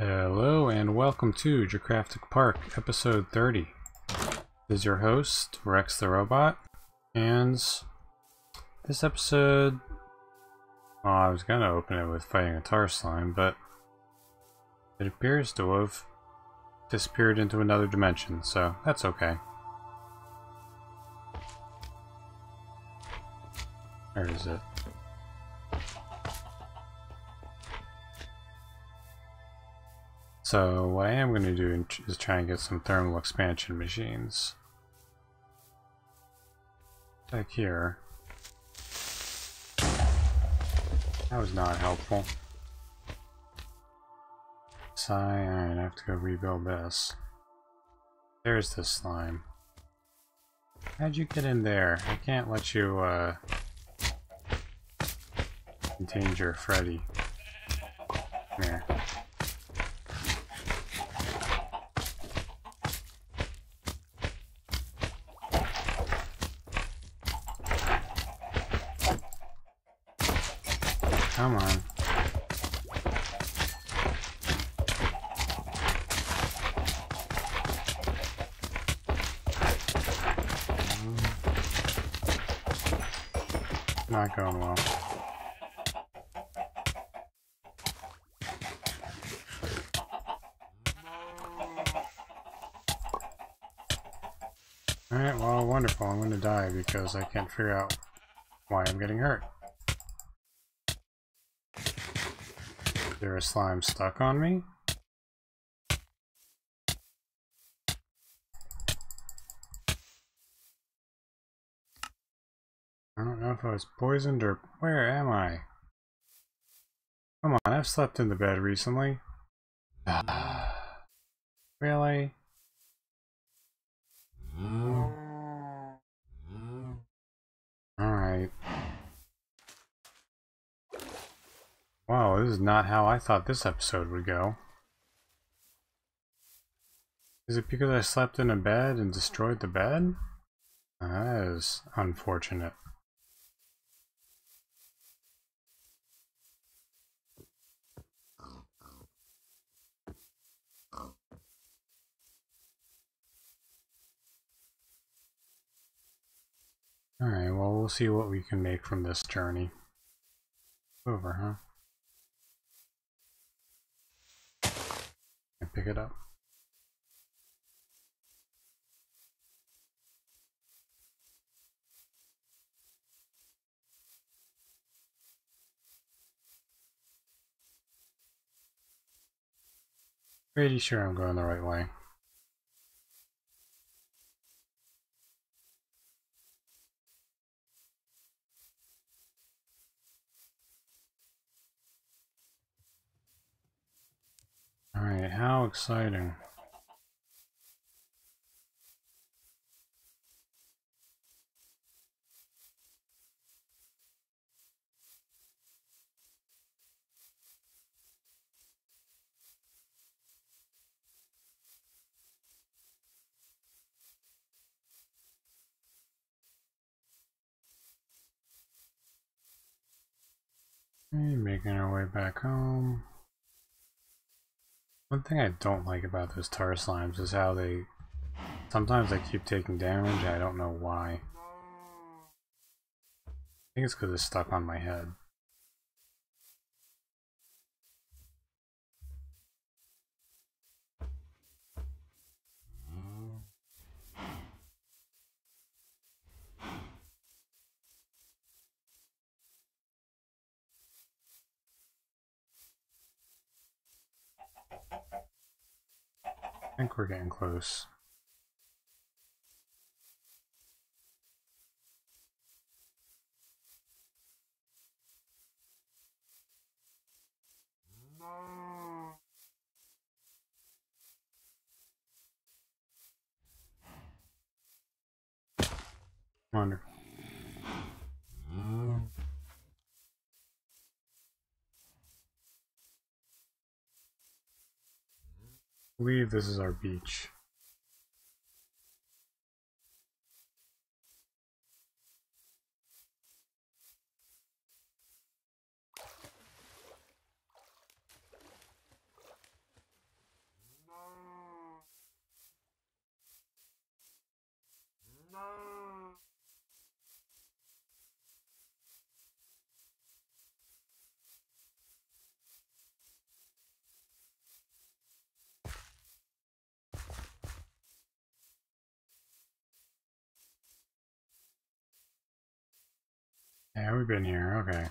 Hello and welcome to JurCRAFTic Park, episode 30. This is your host, Rex the Robot, and this episode... Well, I was gonna open it with fighting a tar slime, but it appears to have disappeared into another dimension, so that's okay. Where is it? So what I am going to do is try and get some thermal expansion machines. Back here. That was not helpful. Sigh, I have to go rebuild this. There's the slime. How'd you get in there? I can't let you, uh... Endanger Freddy. Come here. Come on. Mm. Not going well. Alright, well, wonderful. I'm going to die because I can't figure out why I'm getting hurt. There a slime stuck on me? I don't know if I was poisoned or where am I? Come on, I've slept in the bed recently. really? Alright. Wow, this is not how I thought this episode would go. Is it because I slept in a bed and destroyed the bed? That is unfortunate. Alright, well we'll see what we can make from this journey. Over, huh? Pick it up. Pretty sure I'm going the right way. Exciting. making our way back home. One thing I don't like about those tar slimes is how they... Sometimes they keep taking damage, I don't know why. I think it's because it's stuck on my head. I think we're getting close. Wonderful. Believe this is our beach. We've been here, okay.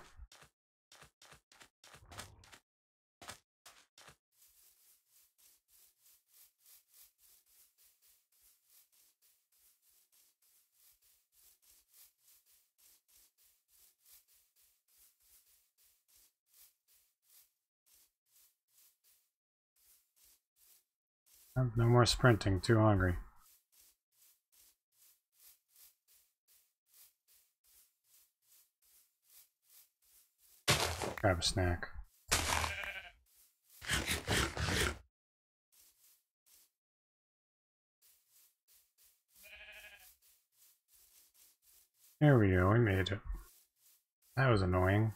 No more sprinting, too hungry. Grab a snack. There we go, we made it. That was annoying.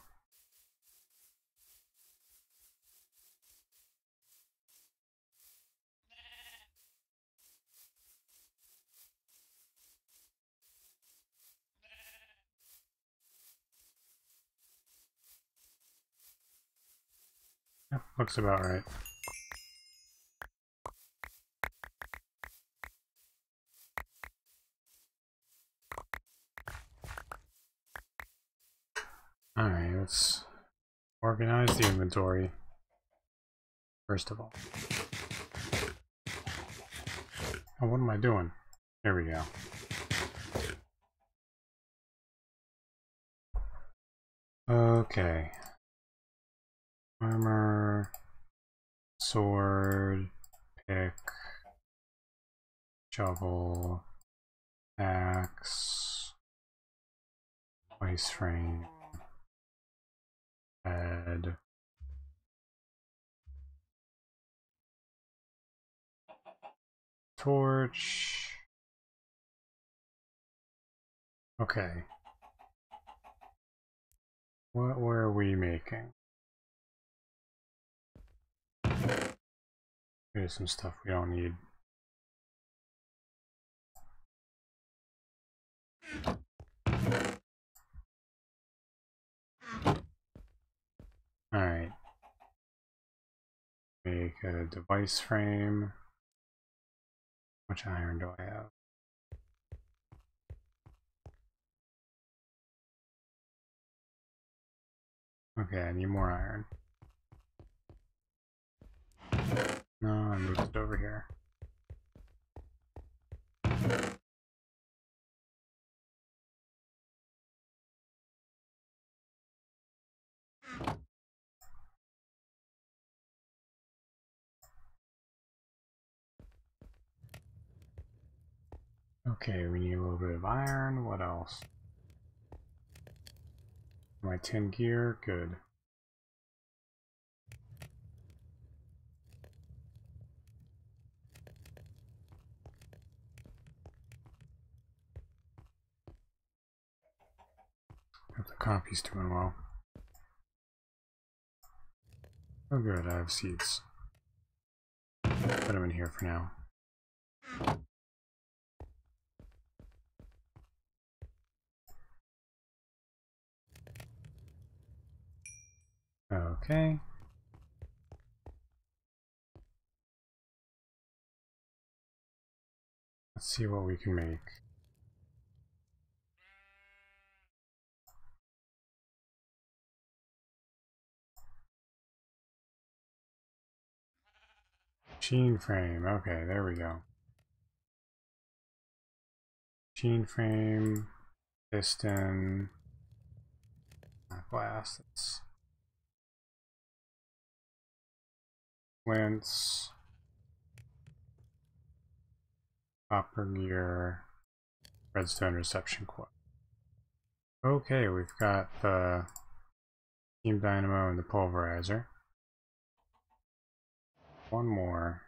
Looks about right. Alright, let's organize the inventory first of all. Oh, what am I doing? There we go. Okay. Armor, sword, pick, shovel, axe, ice frame, bed. Torch. Okay. What were we making? Here's some stuff we don't need. Alright. Make a device frame. Which iron do I have? Okay, I need more iron. No, I moved it over here. Okay, we need a little bit of iron. What else? My tin gear, good. Hope the copy's doing well. Oh good, I have seeds. Put them in here for now. Okay. Let's see what we can make. Machine frame. Okay, there we go. Machine frame, piston, glass. That's Lens, copper gear, redstone reception coil. Okay, we've got the steam dynamo and the pulverizer. One more.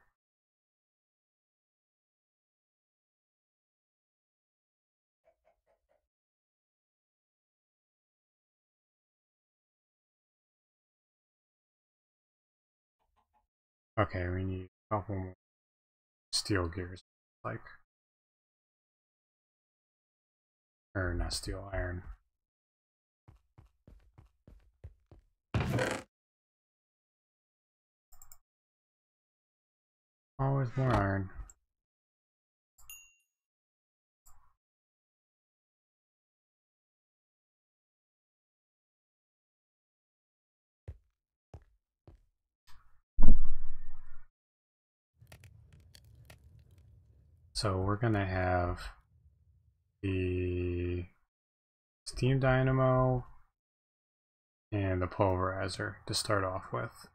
Okay, we need a couple more steel gears, like. Or not steel, iron. Always more iron. So we're going to have the steam dynamo and the pulverizer to start off with.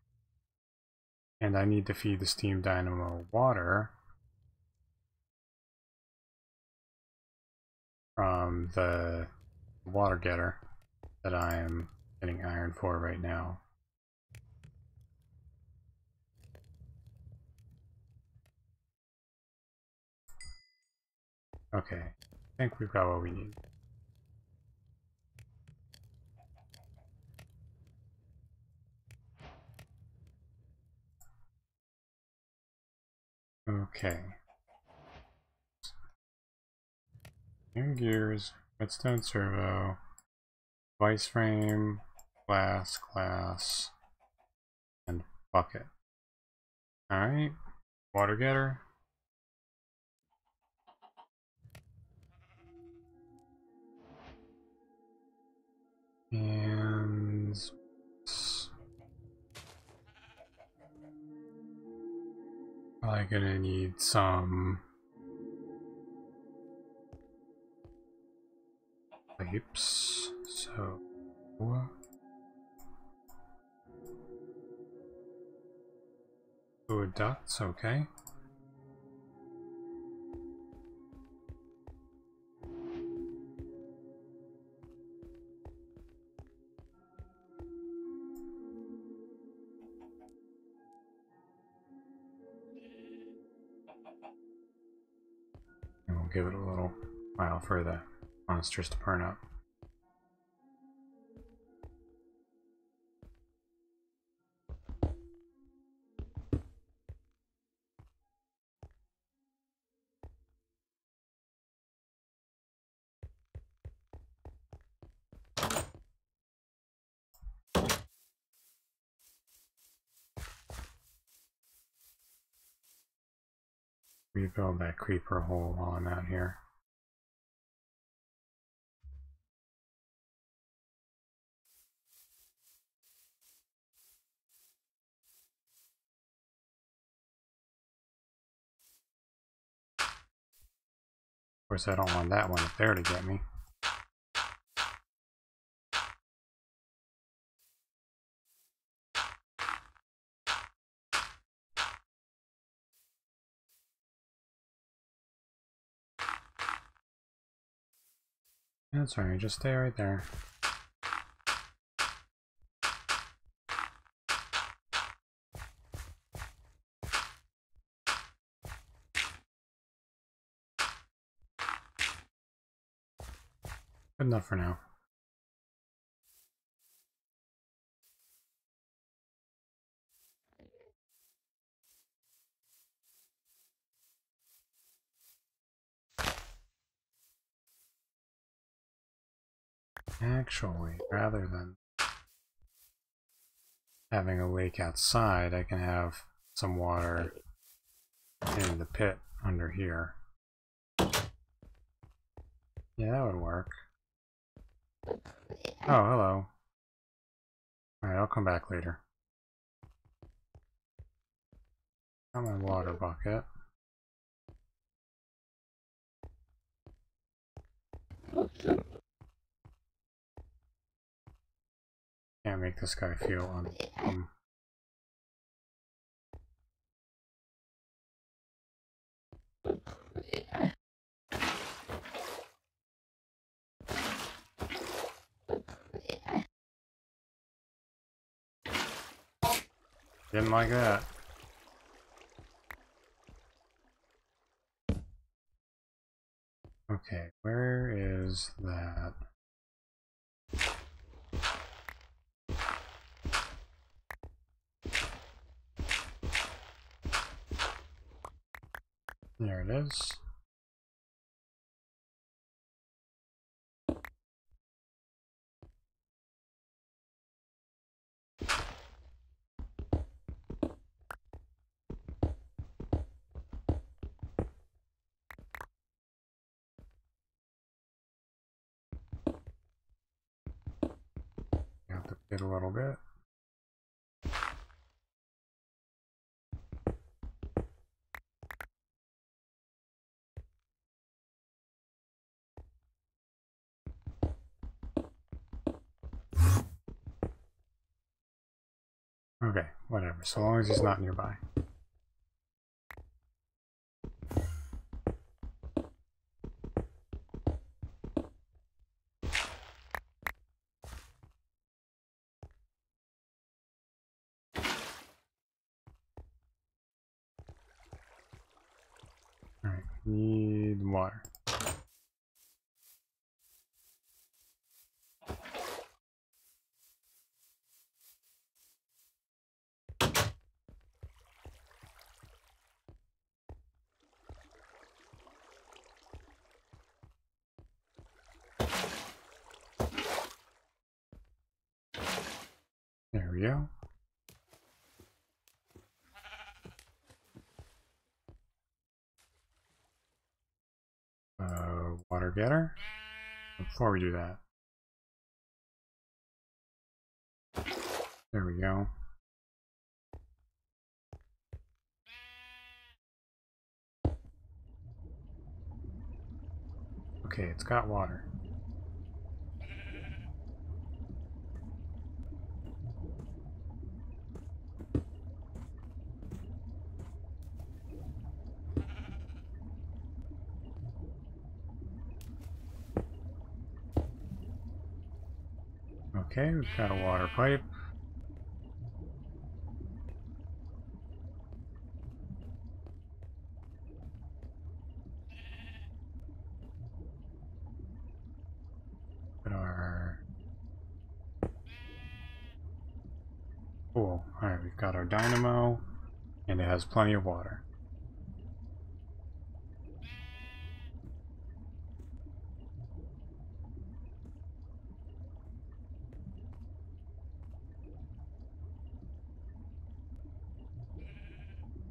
And I need to feed the steam dynamo water from the water getter that I am getting iron for right now. Okay, I think we've got what we need. Okay. New gears, redstone servo, vice frame, glass, glass, and bucket. Alright, water getter. And probably gonna need some pipes. So fluid ducts, okay. And we'll give it a little while for the monsters to burn up. Rebuild that creeper hole while I'm out here. Of course, I don't want that one up there to get me. Oh, That's alright, just stay right there. Good enough for now. Actually, rather than having a lake outside, I can have some water in the pit under here. Yeah, that would work. Oh, hello. Alright, I'll come back later. Got my water bucket. Can't make this guy feel un um Didn't like that. Okay, where is that? There it is. Have to get a little bit. Whatever, so long as he's not nearby. Alright, need water. There we go. Uh, water getter. Before we do that. There we go. Okay, it's got water. Okay, we've got a water pipe. Put our... Cool. Alright, we've got our dynamo, and it has plenty of water.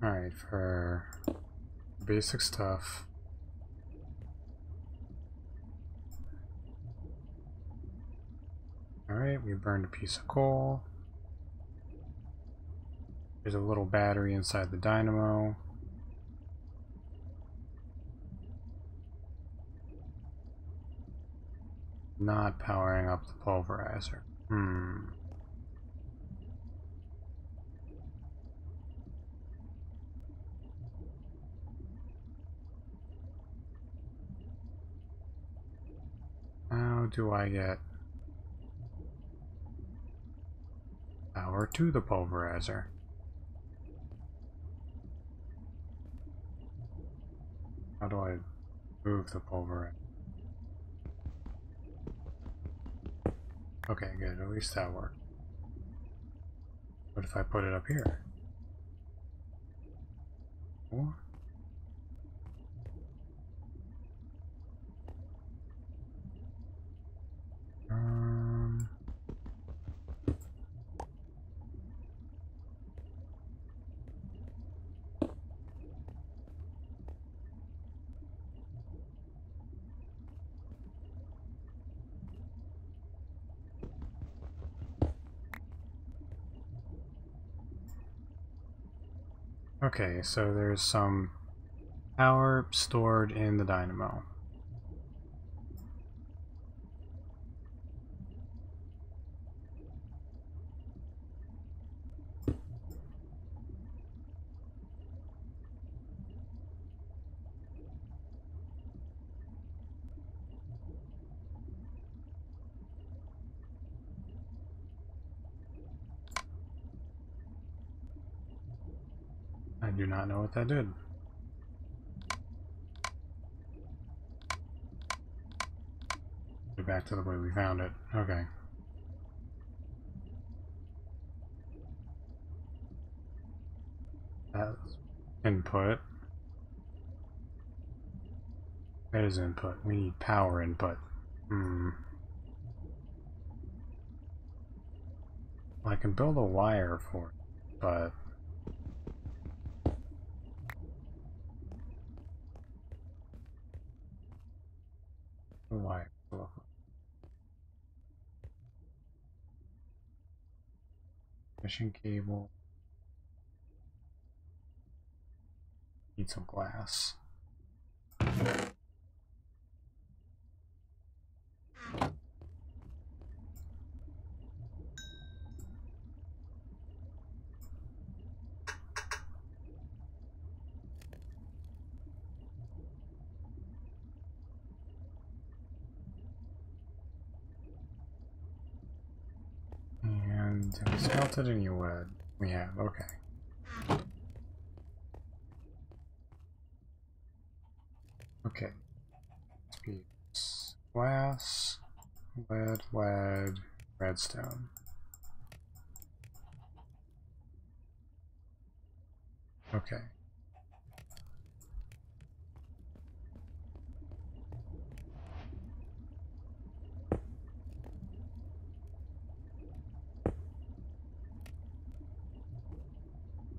Alright, for basic stuff. Alright, we burned a piece of coal. There's a little battery inside the dynamo. Not powering up the pulverizer. Hmm. How do I get power to the pulverizer? How do I move the pulverizer? Okay, good. At least that worked. What if I put it up here? Or Um, okay, so there's some power stored in the dynamo. I do know what that did. Go back to the way we found it. Okay. That's input. That is input. We need power input. Hmm. I can build a wire for it, but wire. Cable. Need some glass. And we smelted any wood? We have, okay. Okay. Speeds. Glass, lead, lead, redstone. Okay.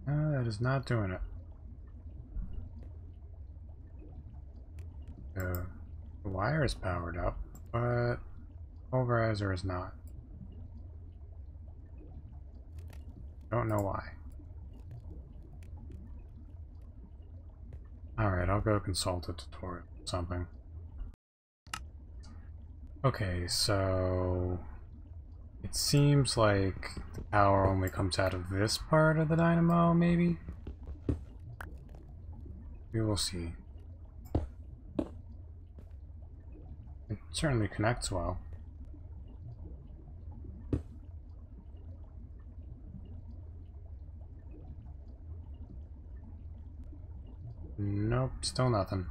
No, that is not doing it. The, the wire is powered up, but pulverizer is not. Don't know why. Alright, I'll go consult a tutorial or something. Okay, so... It seems like the power only comes out of this part of the dynamo, maybe? We will see. It certainly connects well. Nope, still nothing.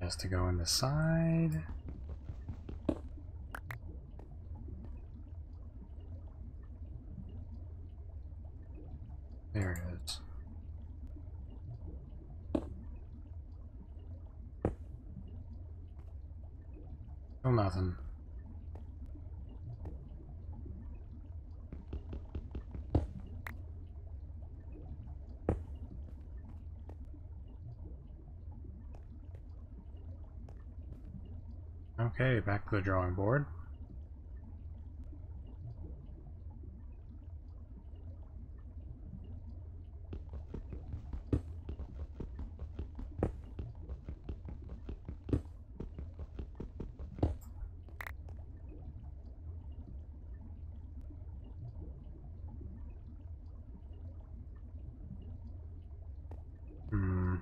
Has to go in the side. There it is. Still nothing. Okay, back to the drawing board. Hmm.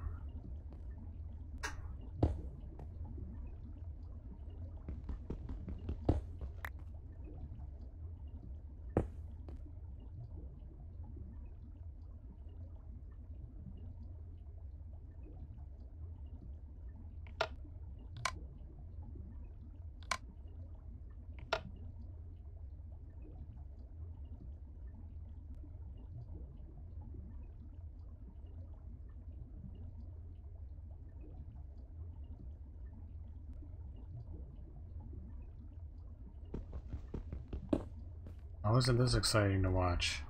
How isn't this exciting to watch?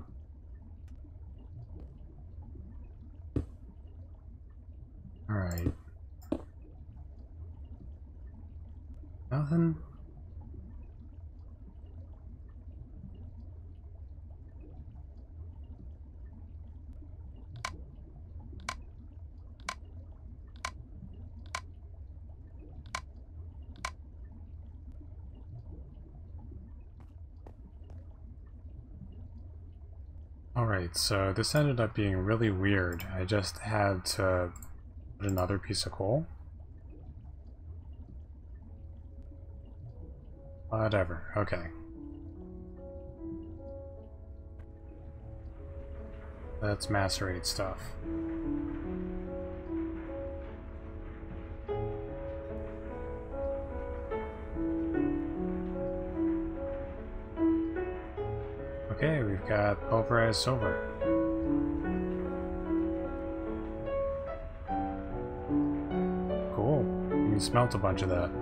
Alright. Nothing? So this ended up being really weird. I just had to put another piece of coal. Whatever, okay. Let's macerate stuff. Pulverized silver. Cool. You smelt a bunch of that.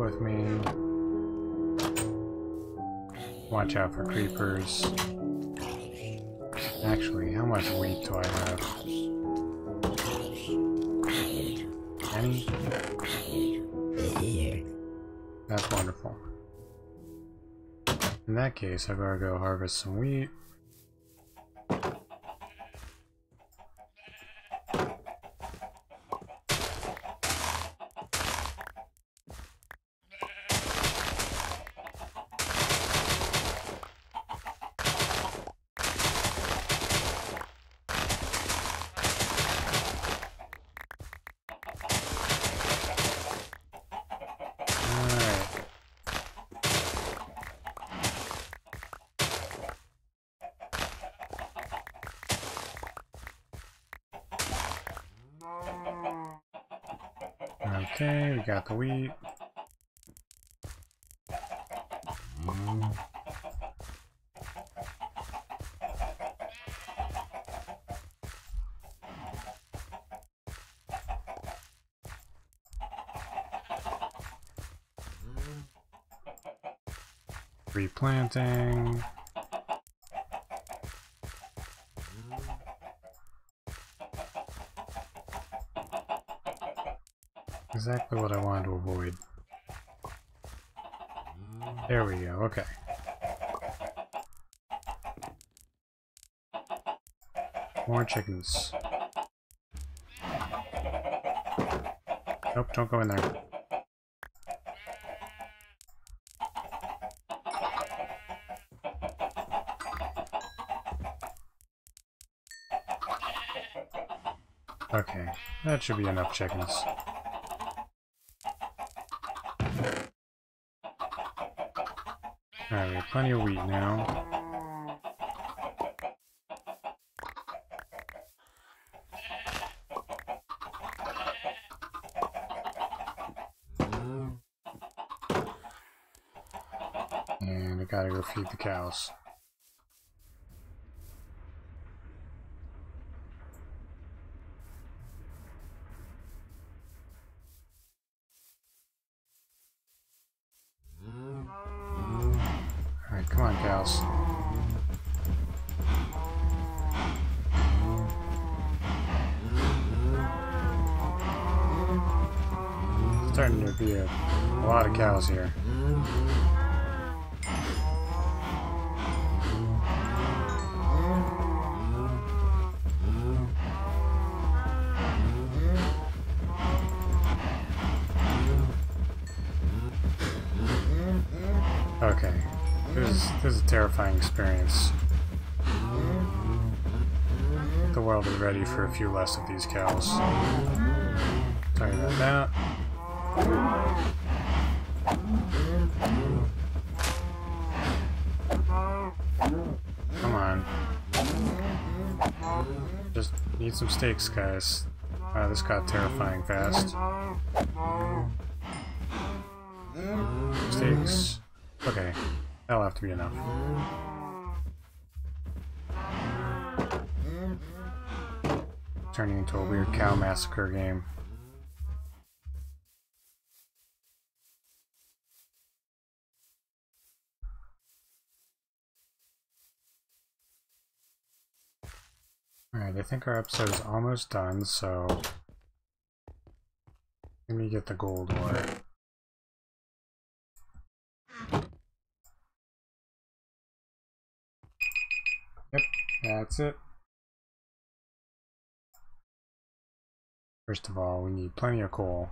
With me. Watch out for creepers. Actually, how much wheat do I have? Any? That's wonderful. In that case, I better go harvest some wheat. Okay, we got the wheat. Replanting. Exactly what I wanted to avoid. There we go, okay. More chickens. Nope, don't go in there. Okay, that should be enough chickens. Plenty of wheat now. And I gotta go feed the cows. Starting to be a, a lot of cows here. Okay. This is, this is a terrifying experience. The world is ready for a few less of these cows. Sorry about that. Come on. Just need some steaks, guys. Wow, this got terrifying fast. Steaks. Okay, that'll have to be enough. Turning into a weird cow massacre game. Alright, I think our episode is almost done, so let me get the gold ore. Yep, that's it. First of all, we need plenty of coal.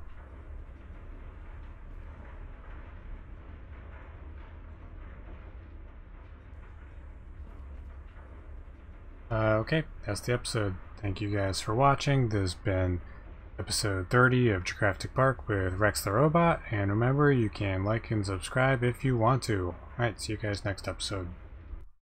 Uh, okay, that's the episode. Thank you guys for watching. This has been episode 30 of JurCRAFTic Park with Rex the Robot. And remember, you can like and subscribe if you want to. Alright, see you guys next episode.